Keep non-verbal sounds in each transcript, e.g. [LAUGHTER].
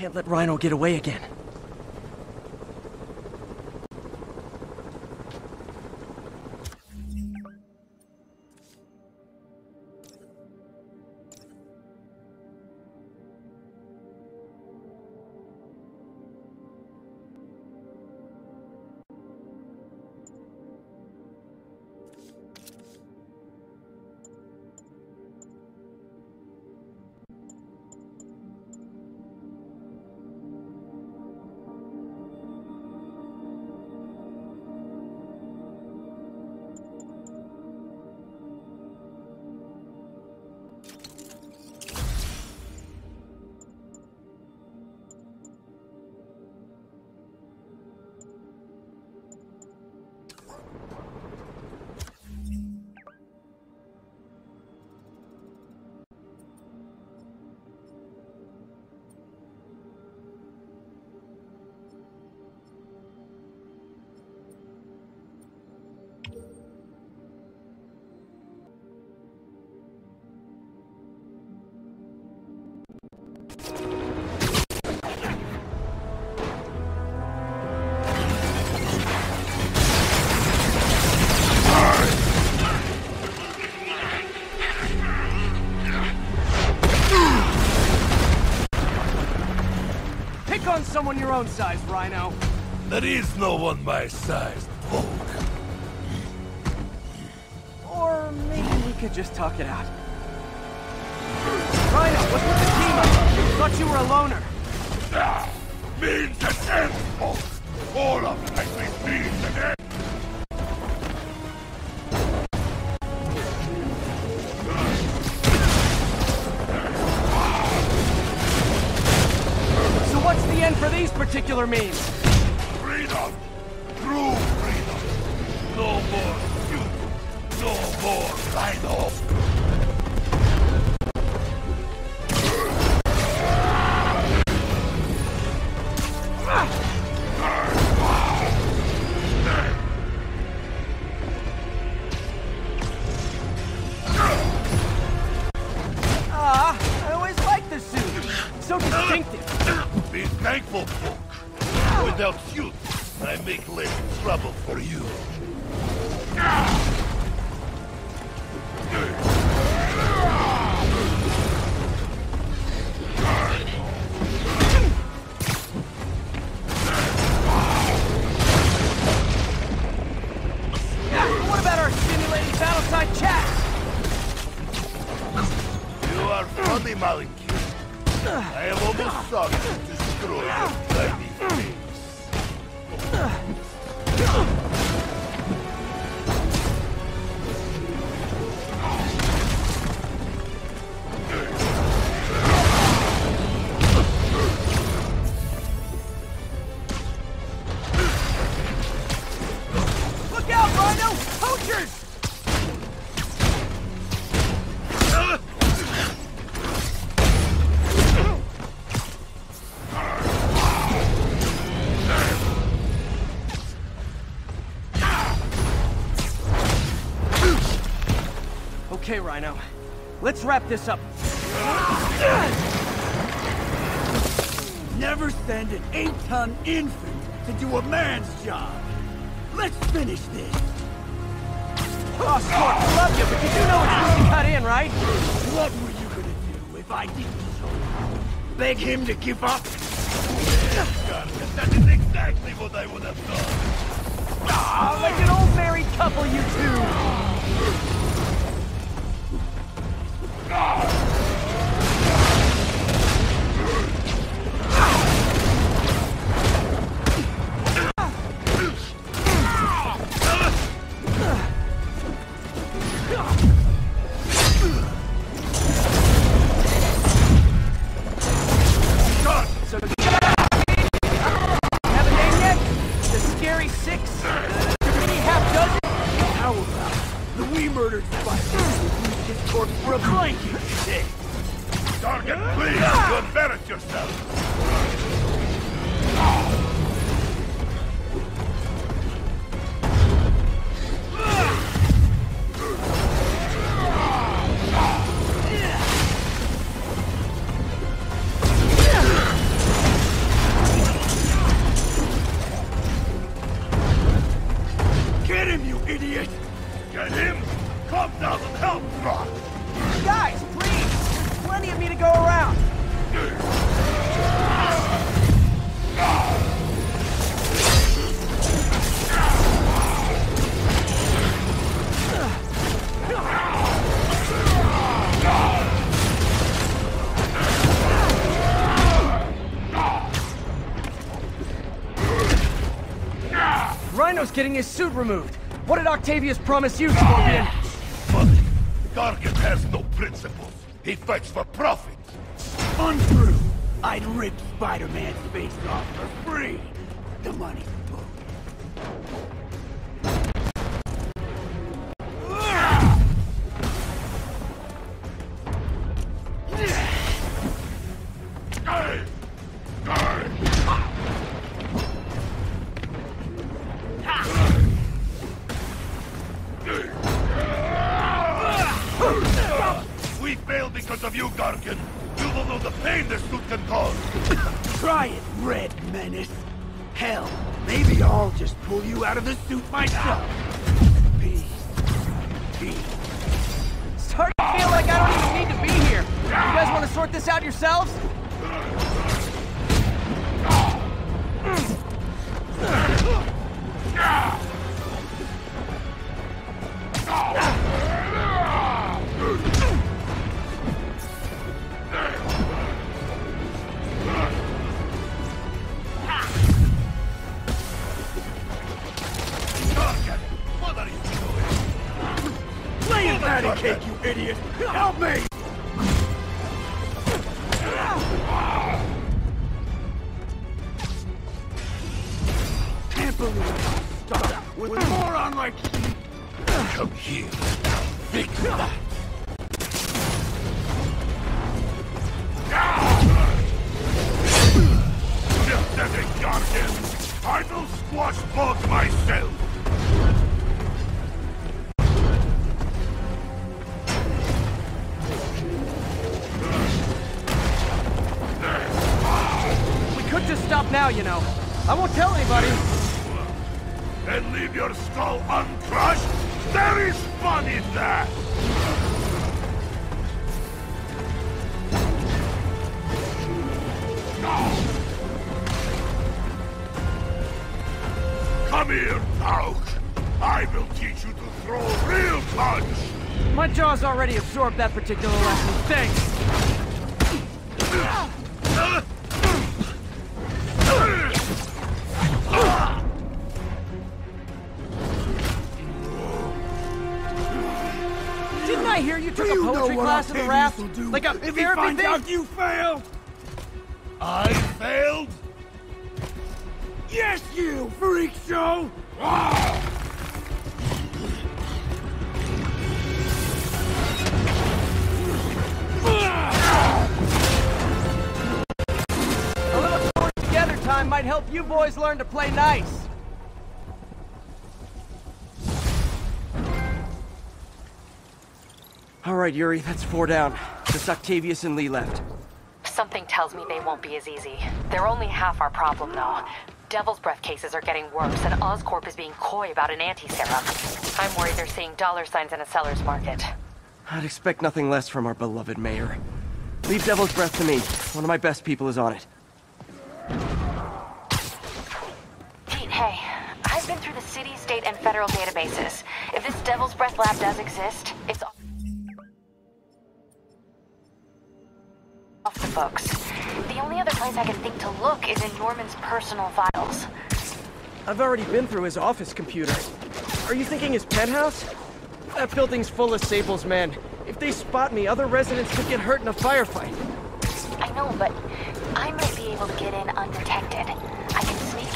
Can't let Rhino get away again. On someone your own size, Rhino. There is no one my size, Hulk. Or maybe we could just talk it out. Rhino, what's with the team up? Thought you were a loner. Ah, means the end, Hulk. All of life these particular Okay, Rhino. Let's wrap this up. Never send an eight-ton infant to do a man's job. Let's finish this. Oh, Scorp, I love you, but you do know it's easy to cut in, right? What were you gonna do if I didn't so? Beg him to give up? That is exactly what I would have done. Ah, like an old married couple, you two! God, murdered spider used his corpse for a blanket today? Target, please! You embarrass yourself! Getting his suit removed. What did Octavius promise you, Scorpion? Fuck. Gargan has no principles. He fights for profit. Untrue. I'd rip Spider-Man's face off for free. The money's out of the suit myself. Peace. Peace. Starting to feel like I don't even need to be here. You guys want to sort this out yourselves? Squash both already absorbed that particular lesson. Thanks. Didn't I hear you took Do a poetry class at the raft? Like a if he therapy finds thing? out you failed? I failed? Yes, you freak show! Time might help you boys learn to play nice. All right, Yuri, that's four down. Just Octavius and Lee left. Something tells me they won't be as easy. They're only half our problem, though. Devil's Breath cases are getting worse, and Oscorp is being coy about an anti-serum. I'm worried they're seeing dollar signs in a seller's market. I'd expect nothing less from our beloved mayor. Leave Devil's Breath to me. One of my best people is on it. Hey. I've been through the city, state, and federal databases. If this Devil's Breath lab does exist, it's off the books. The only other place I can think to look is in Norman's personal files. I've already been through his office computer. Are you thinking his penthouse? That building's full of Sable's men. If they spot me, other residents could get hurt in a firefight. I know, but I might be able to get in undetected.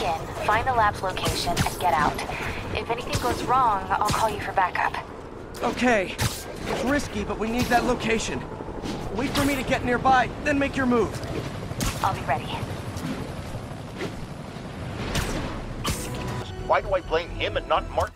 I can sneak in, find the lab's location, and get out. If anything goes wrong, I'll call you for backup. Okay. It's risky, but we need that location. Wait for me to get nearby, then make your move. I'll be ready. Why do I blame him and not Martin?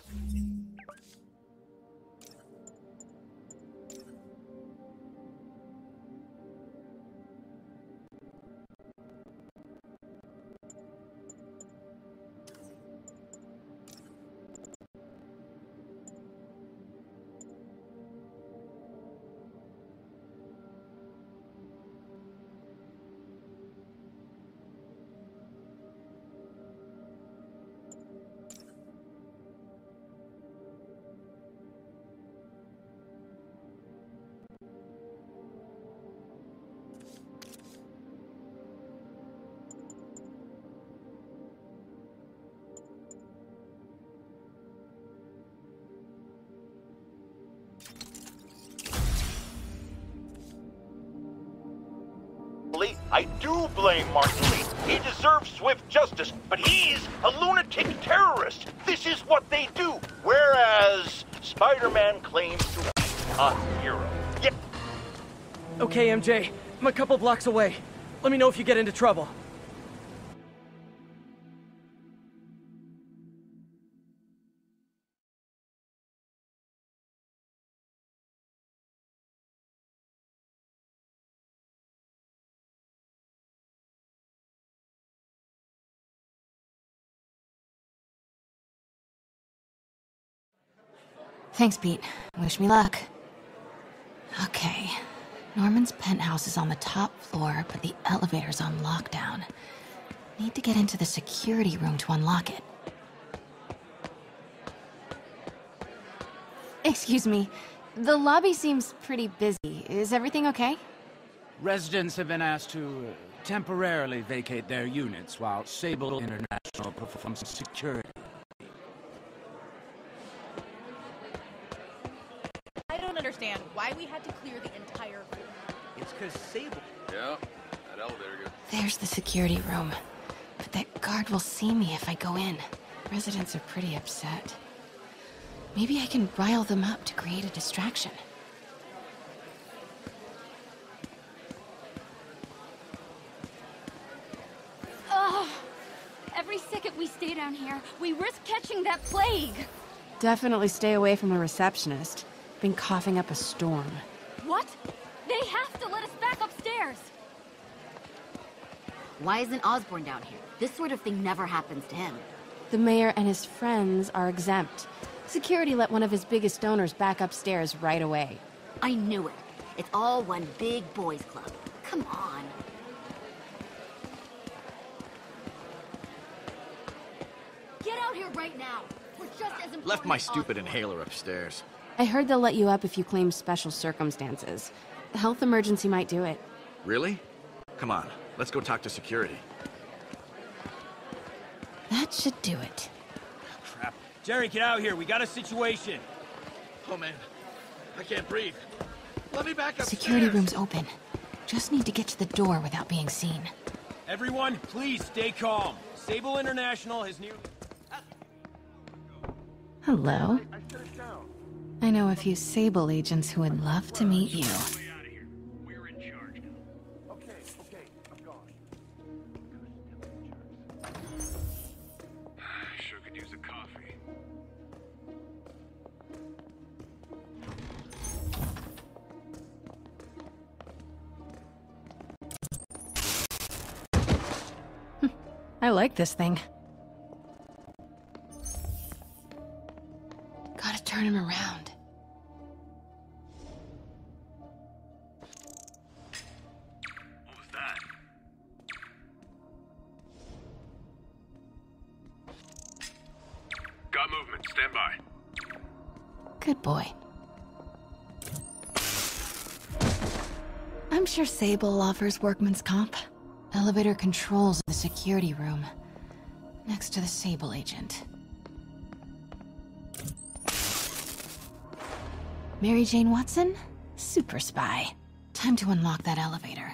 Blame Martin Lee. He deserves swift justice, but he's a lunatic terrorist. This is what they do. Whereas Spider-Man claims to be a hero. Yeah, Okay, MJ. I'm a couple blocks away. Let me know if you get into trouble. Thanks, Pete. Wish me luck. Okay. Norman's penthouse is on the top floor, but the elevator's on lockdown. Need to get into the security room to unlock it. Excuse me. The lobby seems pretty busy. Is everything okay? Residents have been asked to uh, temporarily vacate their units while Sable International performs security. I don't understand why we had to clear the entire room. It's because Sable. Yeah, that elevator good. There's the security room. But that guard will see me if I go in. Residents are pretty upset. Maybe I can rile them up to create a distraction. Ugh. Every second we stay down here, we risk catching that plague. Definitely stay away from the receptionist. Been coughing up a storm. What? They have to let us back upstairs. Why isn't Osborn down here? This sort of thing never happens to him. The mayor and his friends are exempt. Security let one of his biggest donors back upstairs right away. I knew it. It's all one big boys club. Come on. Get out here right now. We're just as important Left my stupid Osborn. inhaler upstairs. I heard they'll let you up if you claim special circumstances. A health emergency might do it. Really? Come on, let's go talk to security. That should do it. Crap. Jerry, get out of here. We got a situation. Oh man, I can't breathe. Let me back up. Security room's open. Just need to get to the door without being seen. Everyone, please stay calm. Sable International has nearly... Hello. I know a few Sable agents who would love to meet you. Sure could use a coffee. I like this thing. Gotta turn him around. Sable offers workman's comp. Elevator controls the security room. Next to the Sable agent. Mary Jane Watson? Super spy. Time to unlock that elevator.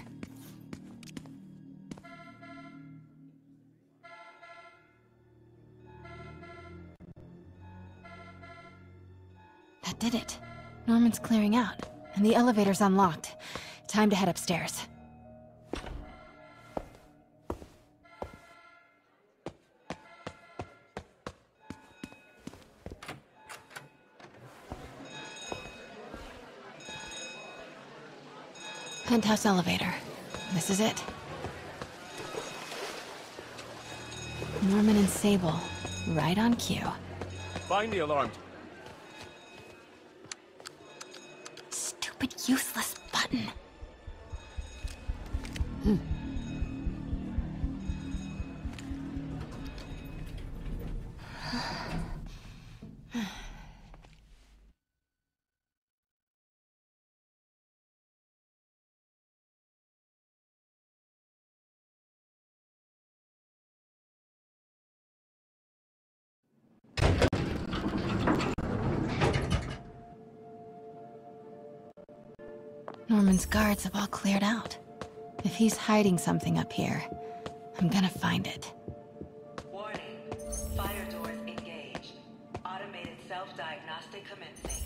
That did it. Norman's clearing out, and the elevator's unlocked. Time to head upstairs. Penthouse elevator. This is it. Norman and Sable, right on cue. Find the alarm. Stupid useless button. Norman's guards have all cleared out. If he's hiding something up here, I'm gonna find it. Warning. Fire doors engaged. Automated self-diagnostic commencing.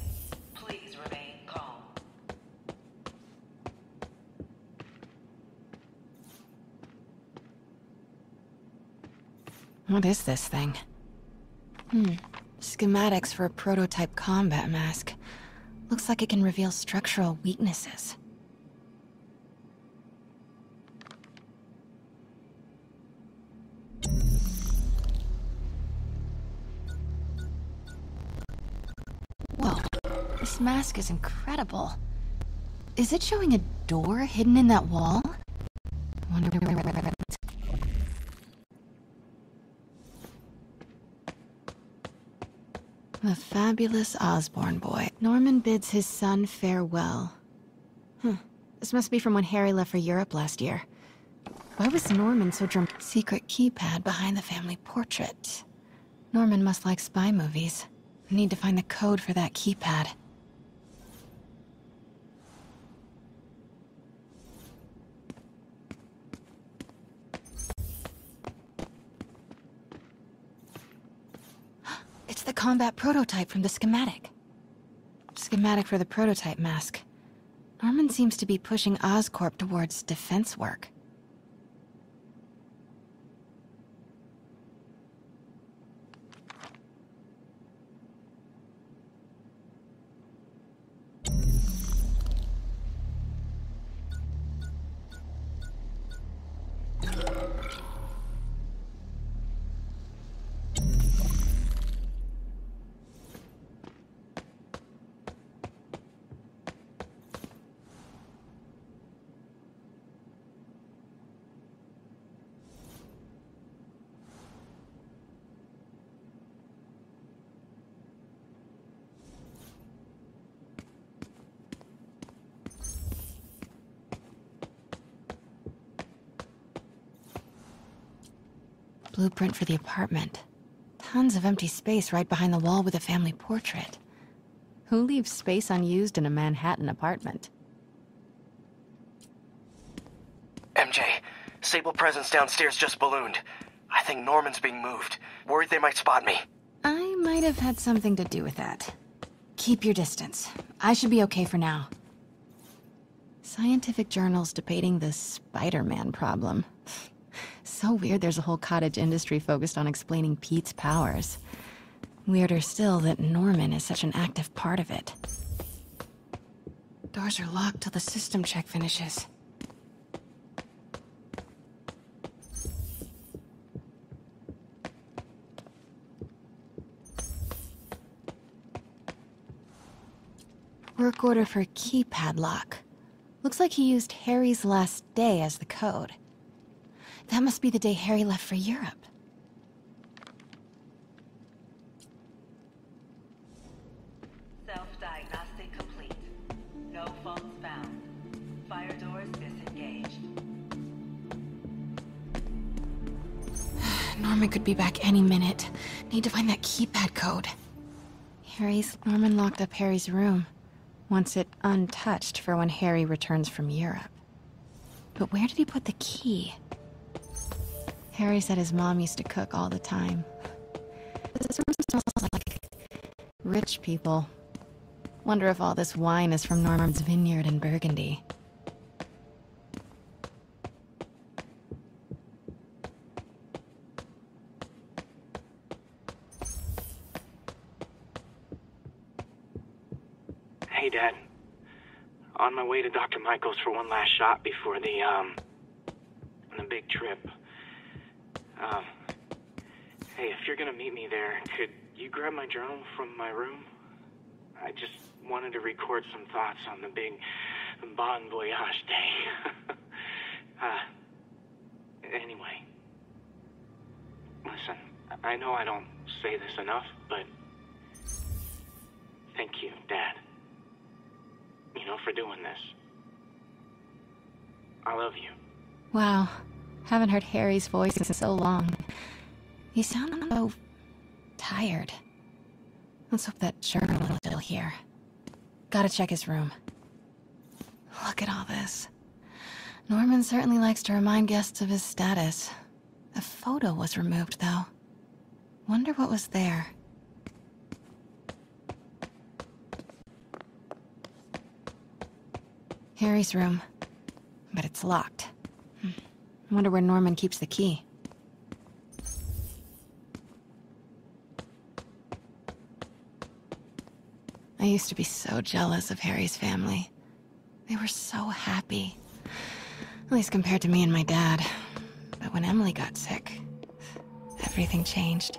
Please remain calm. What is this thing? Hmm. Schematics for a prototype combat mask. Looks like it can reveal structural weaknesses. This mask is incredible. Is it showing a door hidden in that wall? Wonder The fabulous Osborn boy. Norman bids his son farewell. Huh. This must be from when Harry left for Europe last year. Why was Norman so dram- Secret keypad behind the family portrait. Norman must like spy movies. Need to find the code for that keypad. It's the combat prototype from the schematic. Schematic for the prototype mask. Norman seems to be pushing Oscorp towards defense work. Blueprint for the apartment. Tons of empty space right behind the wall with a family portrait. Who leaves space unused in a Manhattan apartment? MJ, Sable presence downstairs just ballooned. I think Norman's being moved. Worried they might spot me. I might have had something to do with that. Keep your distance. I should be okay for now. Scientific journals debating the Spider-Man problem. So weird there's a whole cottage industry focused on explaining Pete's powers. Weirder still that Norman is such an active part of it. Doors are locked till the system check finishes. Work order for keypad lock. Looks like he used Harry's last day as the code. That must be the day Harry left for Europe. Self-diagnostic complete. No faults found. Fire doors disengaged. [SIGHS] Norman could be back any minute. Need to find that keypad code. Harry's... Norman locked up Harry's room. Wants it untouched for when Harry returns from Europe. But where did he put the key? Harry said his mom used to cook all the time. This room smells like rich people. Wonder if all this wine is from Norman's vineyard in Burgundy. Hey, Dad. On my way to Dr. Michael's for one last shot before the, um, the big trip. Um, hey, if you're gonna meet me there, could you grab my journal from my room? I just wanted to record some thoughts on the big Bon Voyage day. [LAUGHS] uh, anyway. Listen, I know I don't say this enough, but thank you, Dad. You know, for doing this. I love you. Wow. Haven't heard Harry's voice in so long. He sounded so tired. Let's hope that journal is still here. Gotta check his room. Look at all this. Norman certainly likes to remind guests of his status. The photo was removed, though. Wonder what was there. Harry's room. But it's locked. Hmm. Wonder where Norman keeps the key. I used to be so jealous of Harry's family. They were so happy. At least compared to me and my dad. But when Emily got sick, everything changed.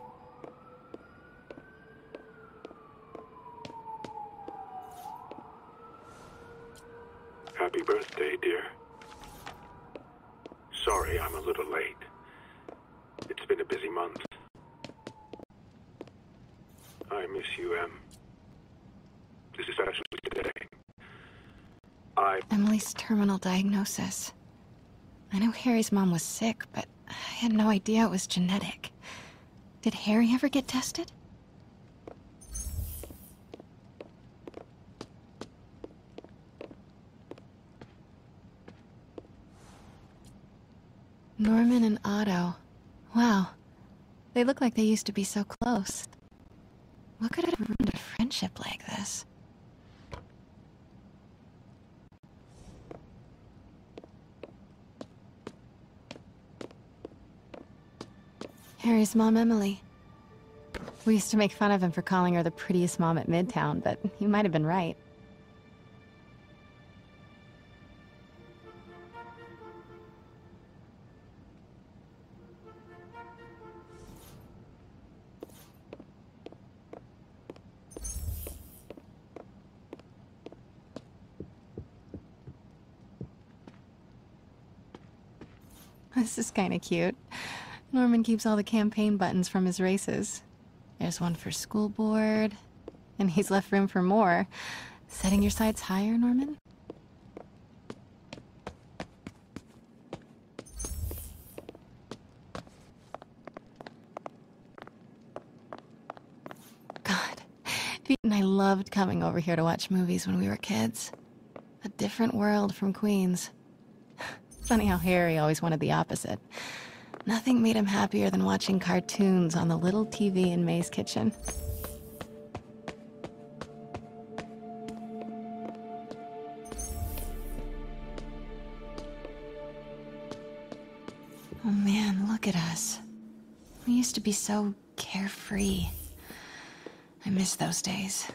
Happy birthday, dear. Sorry I'm a little late. It's been a busy month. I miss you, Em. This is actually today. I... Emily's terminal diagnosis. I know Harry's mom was sick, but I had no idea it was genetic. Did Harry ever get tested? Norman Otto. Wow. They look like they used to be so close. What could have ruined a friendship like this? Harry's mom, Emily. We used to make fun of him for calling her the prettiest mom at Midtown, but he might have been right. [LAUGHS] This is kind of cute. Norman keeps all the campaign buttons from his races. There's one for school board, and he's left room for more. Setting your sights higher, Norman? God, Pete and I loved coming over here to watch movies when we were kids. A different world from Queens. Funny how Harry always wanted the opposite. Nothing made him happier than watching cartoons on the little TV in May's kitchen. Oh man, look at us. We used to be so carefree. I miss those days.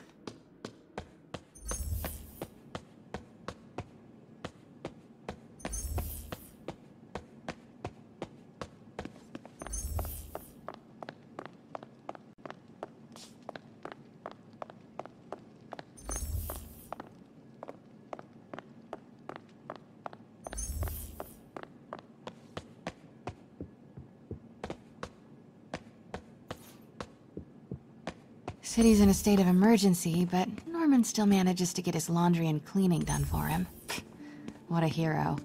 City's in a state of emergency, but Norman still manages to get his laundry and cleaning done for him. what a hero.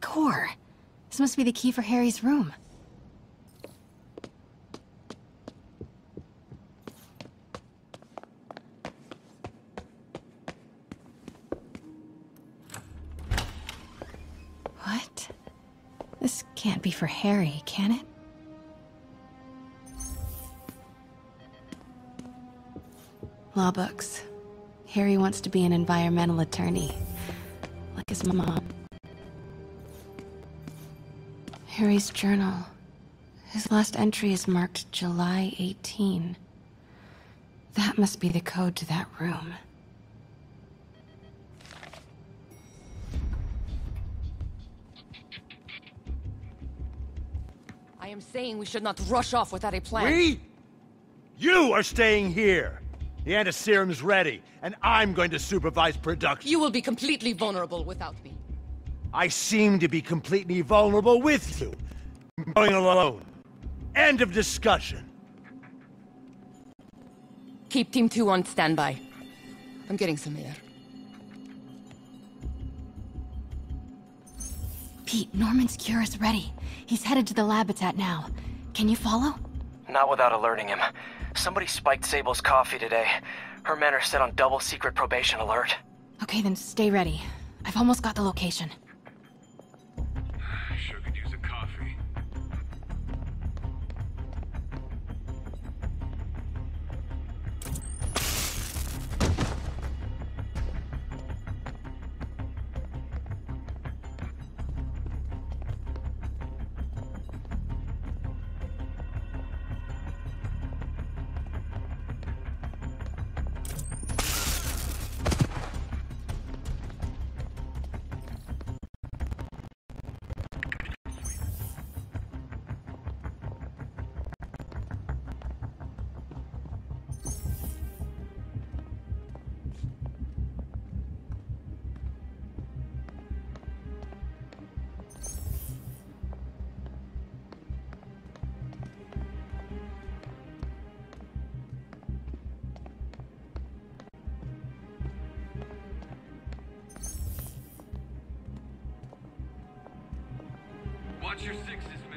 Core. This must be the key for Harry's room. What? This can't be for Harry, can it? Law books. Harry wants to be an environmental attorney, like his mom. Harry's journal. His last entry is marked July 18. That must be the code to that room. I am saying we should not rush off without a plan. We? You are staying here. The antiserum's ready, and I'm going to supervise production. You will be completely vulnerable without me. I seem to be completely vulnerable with you. I'm going alone. End of discussion. Keep Team 2 on standby. I'm getting some air. Pete, Norman's cure is ready. He's headed to the lab it's at now. Can you follow? Not without alerting him. Somebody spiked Sable's coffee today. Her men are set on double secret probation alert. Okay, then stay ready. I've almost got the location. Watch your sixes,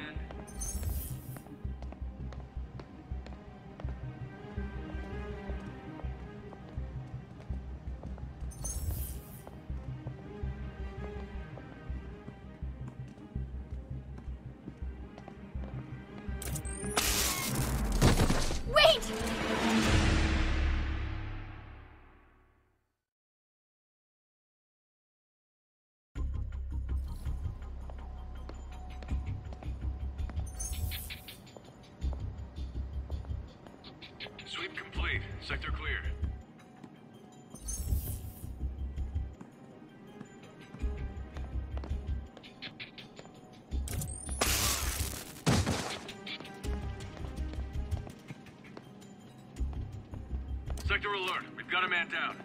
Sector alert. We've got a man down.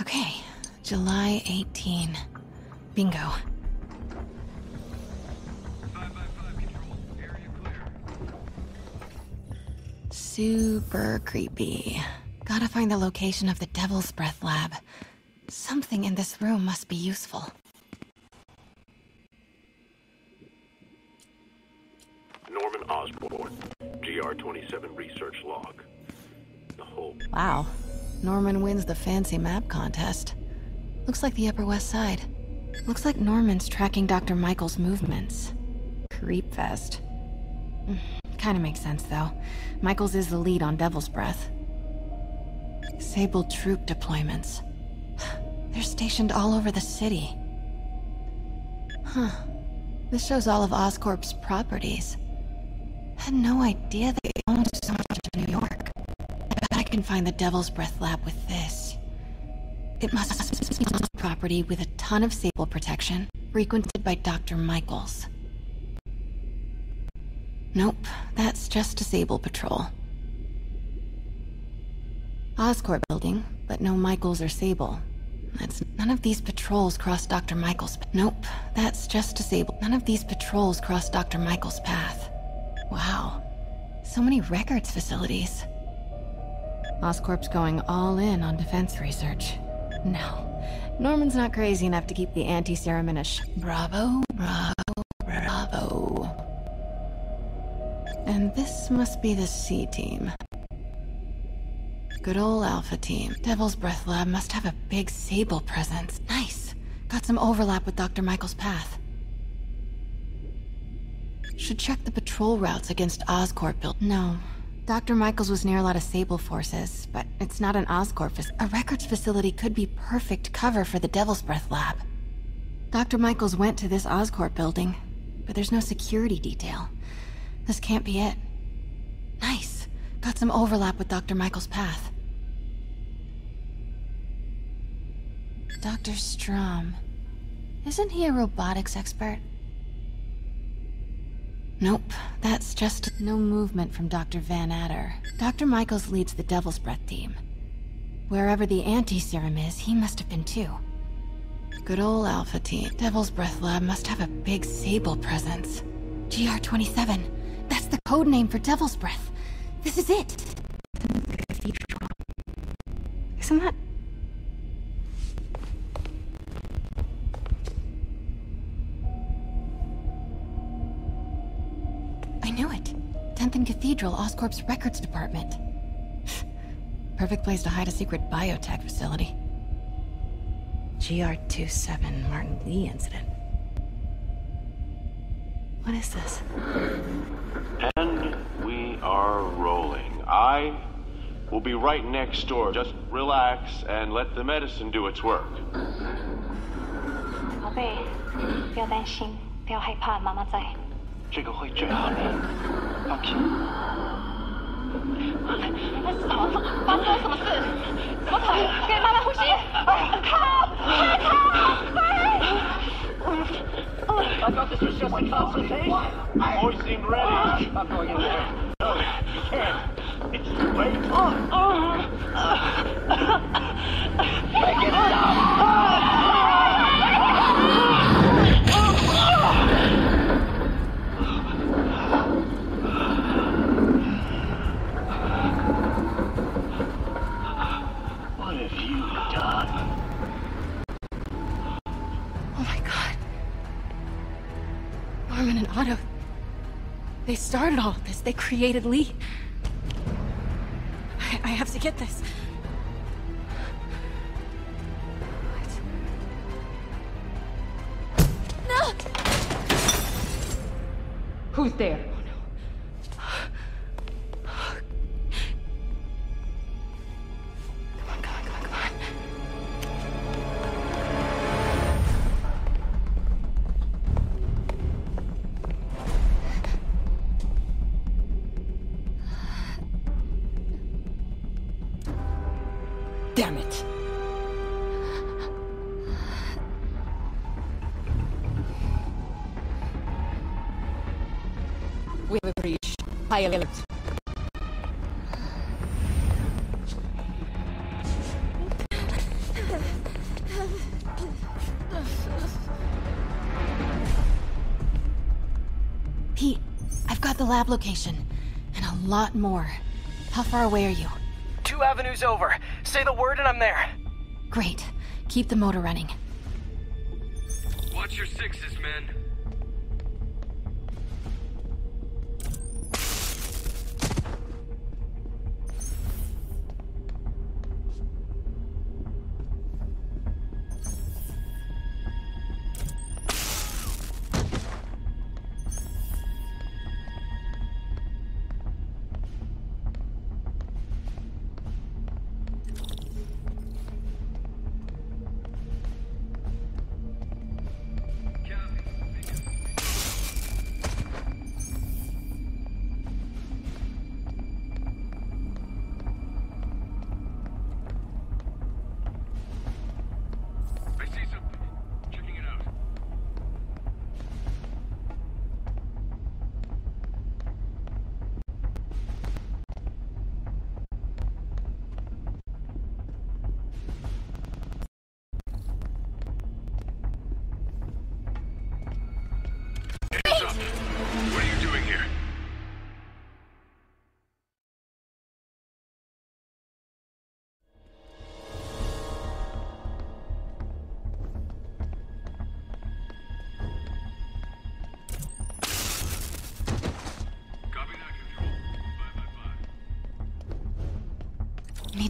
Okay, July 18. Bingo. Super creepy. Gotta find the location of the Devil's Breath lab. Something in this room must be useful. Norman Osborn, GR27 research log. The whole Wow. Norman wins the fancy map contest. Looks like the Upper West Side. Looks like Norman's tracking Dr. Michael's movements. Creepfest. Mm, kinda makes sense, though. Michaels is the lead on Devil's Breath. Sable troop deployments. [SIGHS] They're stationed all over the city. Huh. This shows all of Oscorp's properties. Had no idea they owned so much of New York. I bet I can find the Devil's Breath lab with this. It must be a property with a ton of Sable protection, frequented by Dr. Michaels. Nope, that's just a Sable patrol. Oscorp building, but no Michaels or Sable. That's none of these patrols cross Dr. Michaels. Nope, that's just Sable. None of these patrols cross Dr. Michaels' path. Wow, so many records facilities. Oscorp's going all in on defense research. No. Norman's not crazy enough to keep the anti-serum in a sh- Bravo, bravo, bravo. And this must be the C team. Good old Alpha team. Devil's Breath Lab must have a big Sable presence. Nice. Got some overlap with Dr. Michael's path. Should check the patrol routes against Oscorp build. No. Dr. Michaels was near a lot of Sable forces, but it's not an Oscorp A records facility could be perfect cover for the Devil's Breath lab. Dr. Michaels went to this Oscorp building, but there's no security detail. This can't be it. Nice. Got some overlap with Dr. Michael's path. Dr. Strom. Isn't he a robotics expert? Nope, that's just no movement from Dr. Van Adder. Dr. Michaels leads the Devil's Breath team. Wherever the anti-serum is, he must have been too. Good old Alpha team. Devil's Breath Lab must have a big Sable presence. GR-27. That's the code name for Devil's Breath. This is it. Isn't that... knew it. 10th and Cathedral, Oscorp's records department. [SIGHS] Perfect place to hide a secret biotech facility. GR27 Martin Li incident. What is this? And we are rolling. I will be right next door. Just relax and let the medicine do its work. 宝贝，不要担心，不要害怕，妈妈在。这个会治好你，放心。怎么了？发生了什么事？怎么可能？给妈妈呼吸！靠！靠！ I thought this was just a consultation. Boys seemed ready. I'm going in there. No, you can't. It's too late. They started all of this. They created Li. I, I have to get this. No! Who's there? High alert. Pete, I've got the lab location. And a lot more. How far away are you? Two avenues over. Say the word and I'm there. Great. Keep the motor running.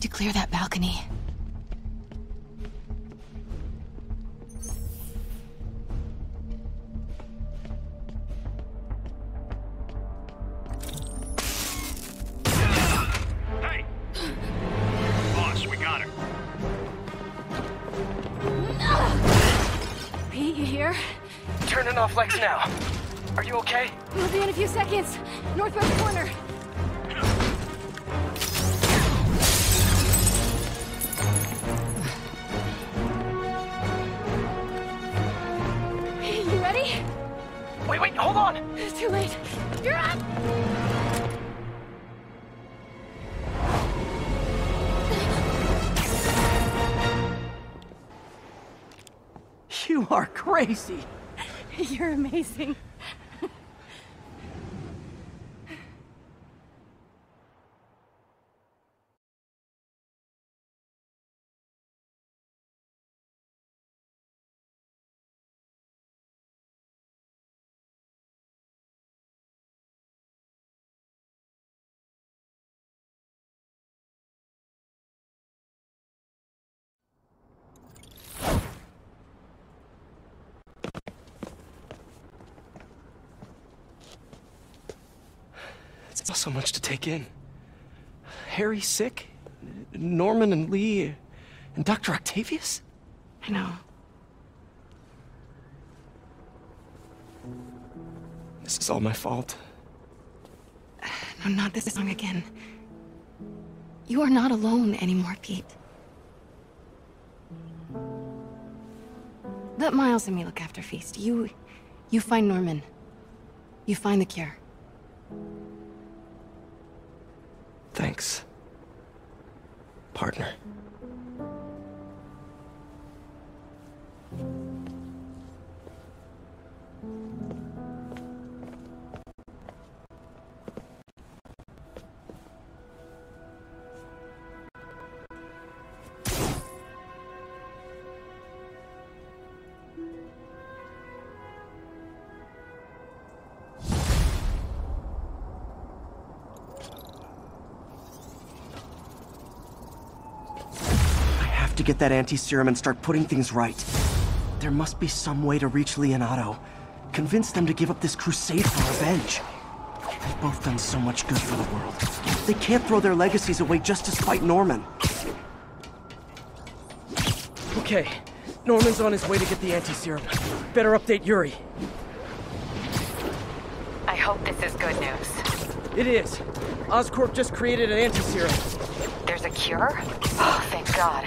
To clear that balcony. Hey! Boss, we got her. Pete, you here? Turning off Lex now. Are you okay? We'll be in a few seconds. Northwest corner. Crazy. [LAUGHS] You're amazing. It's not so much to take in. Harry sick? Norman and Li and Dr. Octavius? I know. This is all my fault. No, not this song again. You are not alone anymore, Pete. Let Miles and me look after Feast. You... you find Norman. You find the cure. Thanks. Partner. To get that anti-serum and start putting things right. There must be some way to reach Li and Otto. Convince them to give up this crusade for revenge. They've both done so much good for the world. They can't throw their legacies away just to spite Norman. Okay, Norman's on his way to get the anti-serum. Better update Yuri. I hope this is good news. It is. Oscorp just created an anti-serum. There's a cure? Oh, thank God.